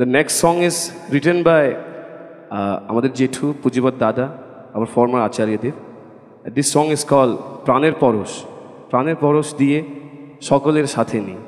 The next song is written by আমাদের জেঠু পুঁজিবাদ দাদা, আমার ফর্মার আচার্যদেব দিস সং ইজ কল প্রাণের পরশ। প্রাণের পরশ দিয়ে সকলের সাথে নিই।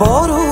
बोरू